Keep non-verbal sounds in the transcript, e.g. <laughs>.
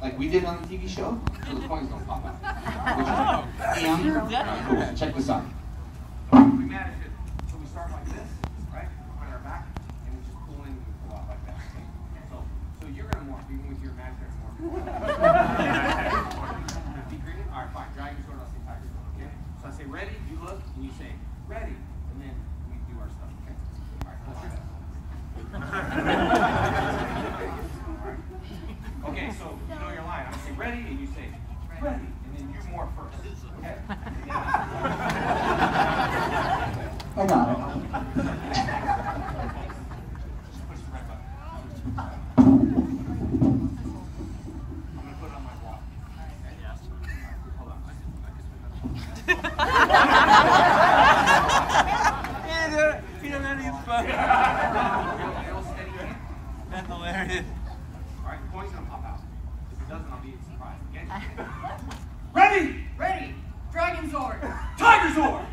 like we did on the TV show, so the coins don't pop out. And, all right, cool. So check this out. We manage it. So we start like this, right? Behind our back, and we just pull in and we pull out like that. So, so you're gonna morph even with your imaginary morph. Deep breathing. All right, fine. Dragonzord. I'll say Tigerzord. Okay. So I say ready. You look and you say ready, and then we do our stuff. Okay. All right. Let's do that. Okay, so you know ready, and you say ready, and then you more first. Okay? <laughs> I got it. Just push the red button. I'm gonna put it on my wall. Hold on. It'll steady hand. That's hilarious. All right, the coin's gonna pop out. Doesn't, I'll be surprised. <laughs> Ready? Ready. Dragonzord. Tiger sword!